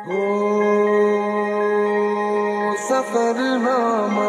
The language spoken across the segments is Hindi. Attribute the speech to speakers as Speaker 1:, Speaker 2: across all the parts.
Speaker 1: ओ
Speaker 2: सफर नामा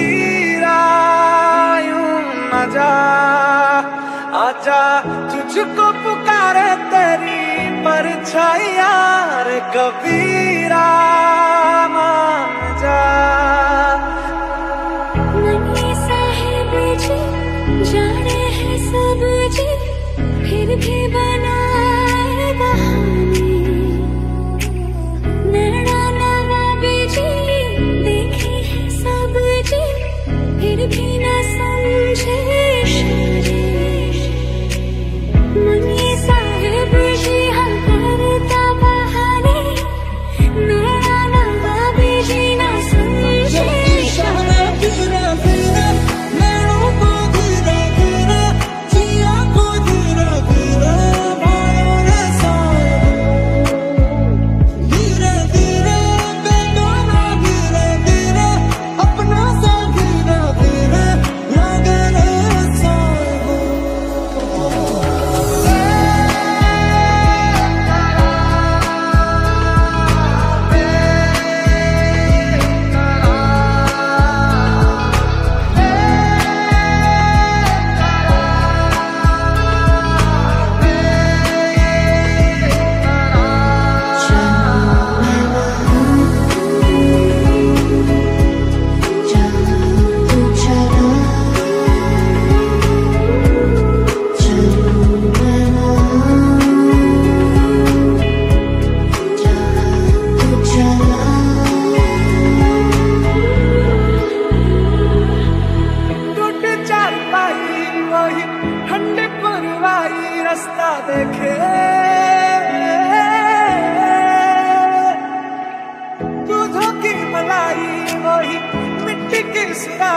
Speaker 2: हीरा यूँ आजा तुझको पुकारे तेरी परछाई यार कभी।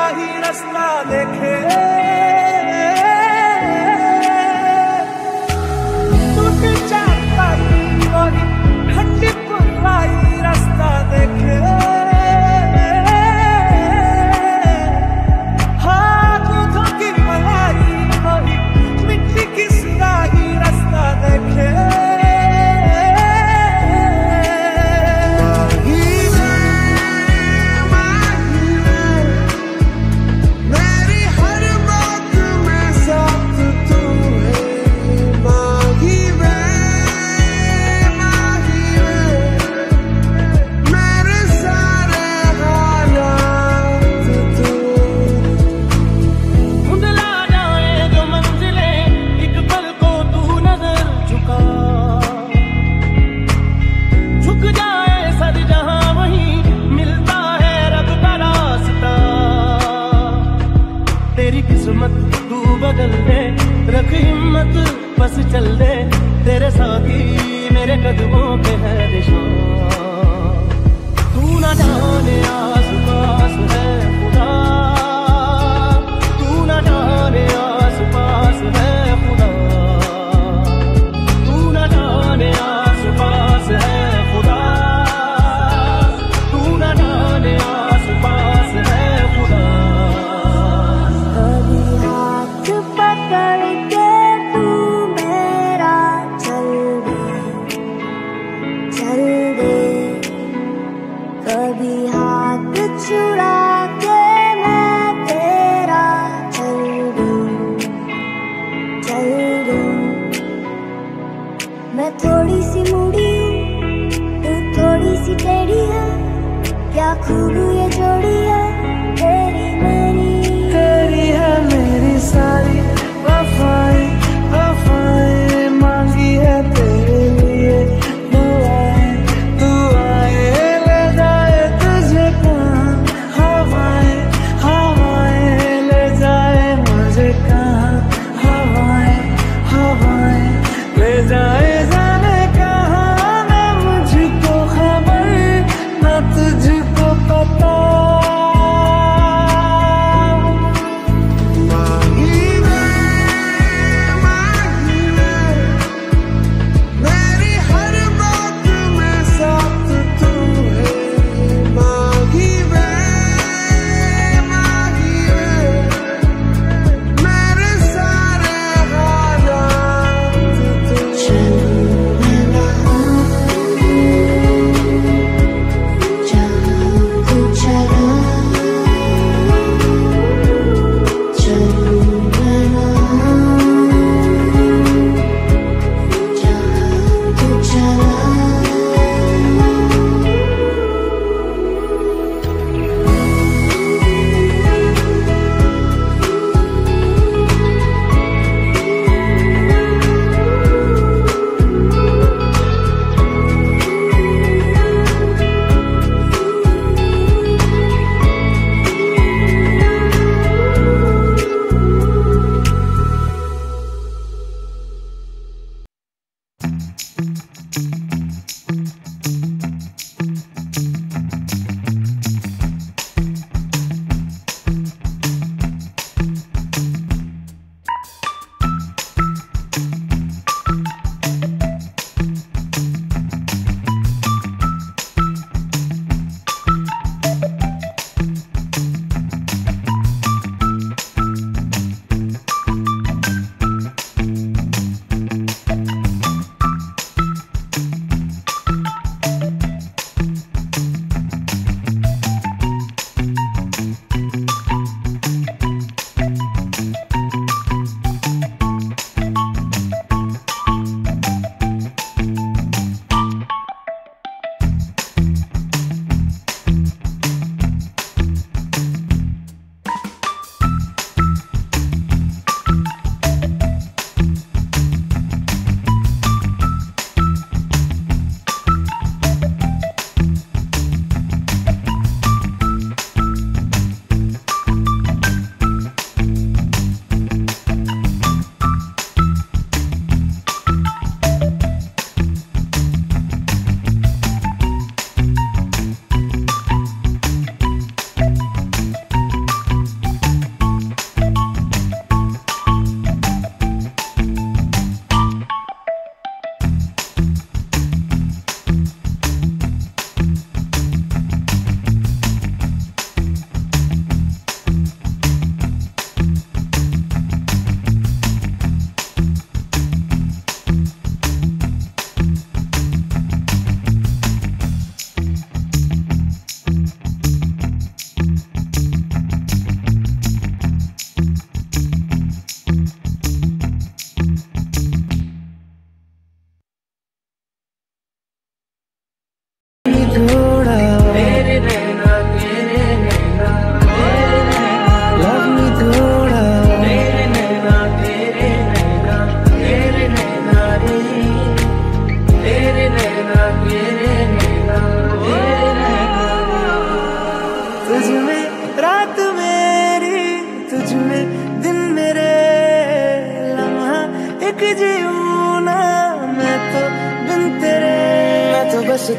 Speaker 2: सुराही रास्ता देखे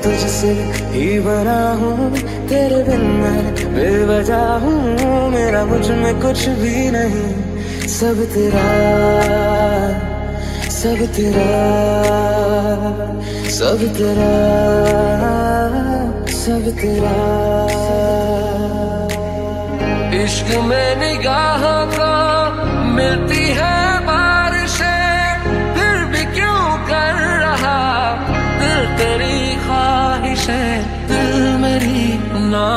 Speaker 3: तुझसे ही बना हूँ, तेरे बिन मैं बेवजह हूँ। मेरा मुझमें कुछ भी नहीं, सब तेरा सब तेरा सब तेरा सब तेरा। इश्क में निगाह का मिलती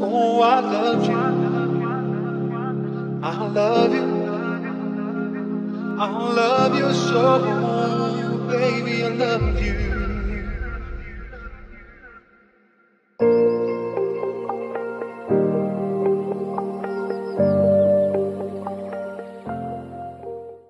Speaker 4: Oh, I love you. I love you. I love you so, baby. I love you.